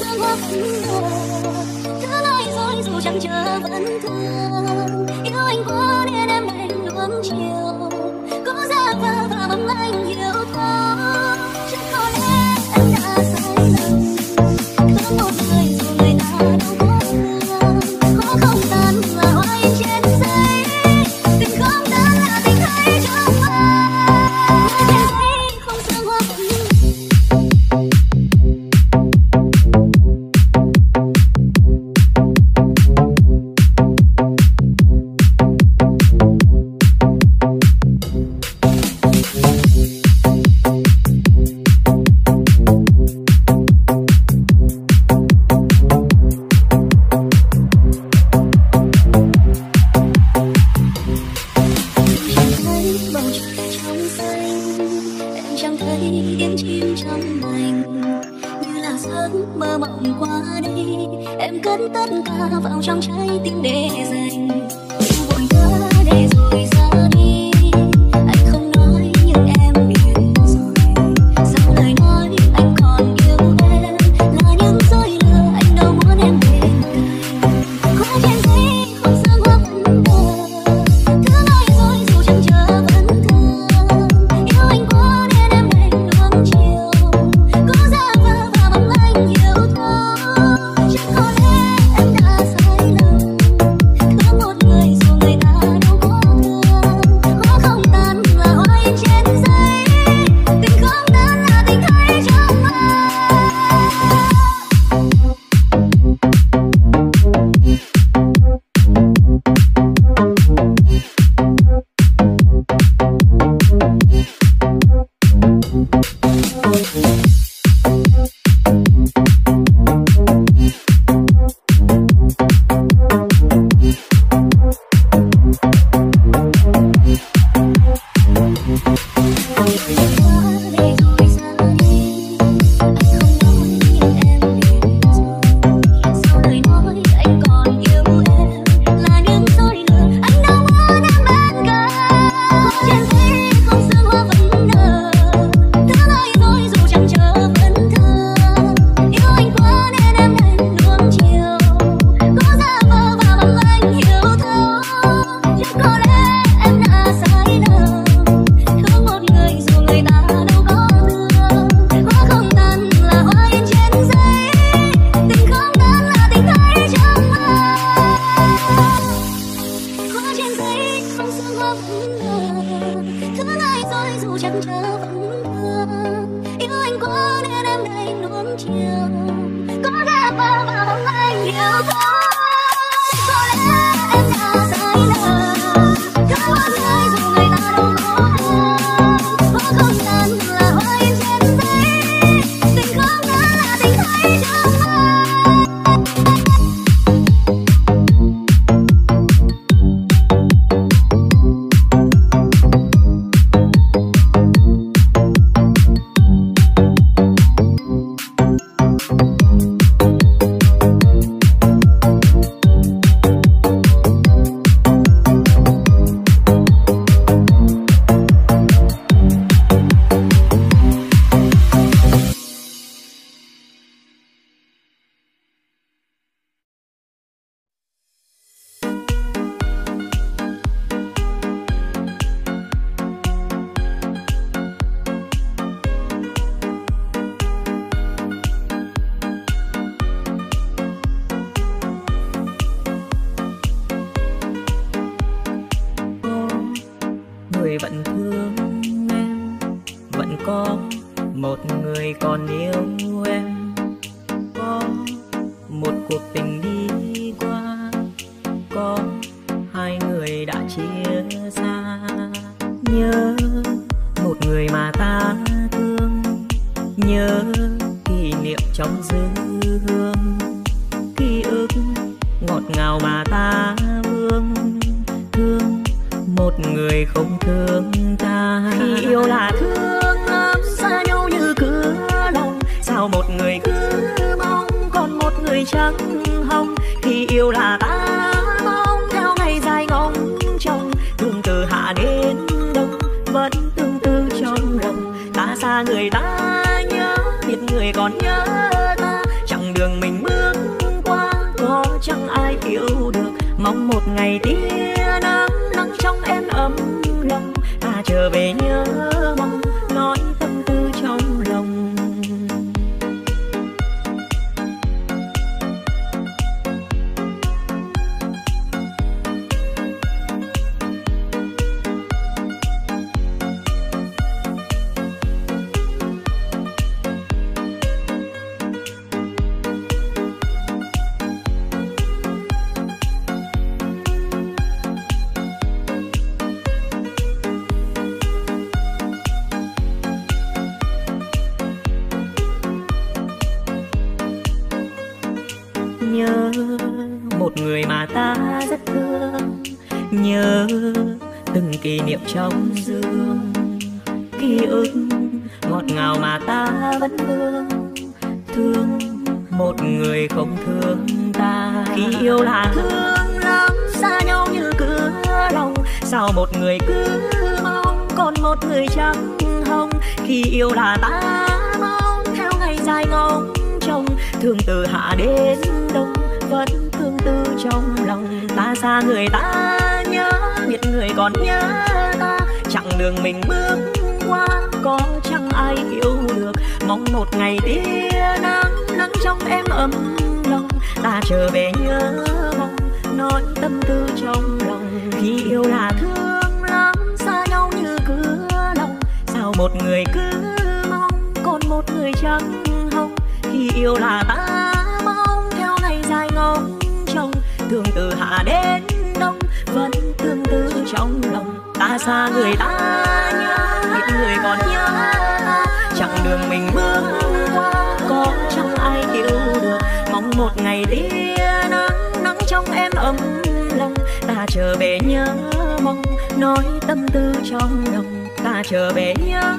sương hoa vẫn nở nói rồi dù chẳng chờ vẫn thương yêu anh quá nên em đành nuông chiều cố ra vờ và mong anh hiểu thấu trong lành như là giấc mơ mộng qua đi, em cất tất cả vào trong trái tim để dành. Yêu vội vã hẹn có một người còn yêu em. Có một cuộc tình đi qua, có hai người đã chia xa. Nhớ một người mà ta thương, nhớ kỷ niệm trong dư hương. Ký ức ngọt ngào mà ta vương, thương một người không thương ta. Khi yêu là thương trắng hồng khi yêu là ta mong theo ngày dài ngóng trông. Thương từ hạ đến đông, vẫn tương tư trong lòng. Ta xa người ta nhớ, biết người còn nhớ ta. Chẳng đường mình bước qua, có chẳng ai hiểu được. Mong một ngày tia nắng nắng trong em ấm lòng. Ta trở về nhớ nhớ từng kỷ niệm trong dương. Ký ức ngọt ngào mà ta vẫn vương thương một người không thương ta. Khi yêu là thương lắm, xa nhau như cửa lòng. Sao một người cứ mong còn một người chẳng hồng? Khi yêu là ta mong, theo ngày dài ngóng trông. Thương từ hạ đến đông, vẫn thương tư trong lòng. Ta xa người ta biết người còn nhớ ta. Chặng đường mình bước qua, có chẳng ai hiểu được. Mong một ngày tia nắng nắng trong em ấm lòng. Ta trở về nhớ mong, nói tâm tư trong lòng. Khi yêu là thương, lắm, xa nhau như cửa lòng. Sao một người cứ mong, còn một người chẳng hồng? Khi yêu là ta mong, theo ngày dài ngóng trông. Thương từ hạ đến trong lòng ta xa người ta nhớ biết người còn nhớ chẳng chặng đường mình bước qua, có chẳng ai yêu được. Mong một ngày tia nắng nắng trong em ấm lòng. Ta trở về nhớ mong, nói tâm tư trong lòng. Ta trở về nhớ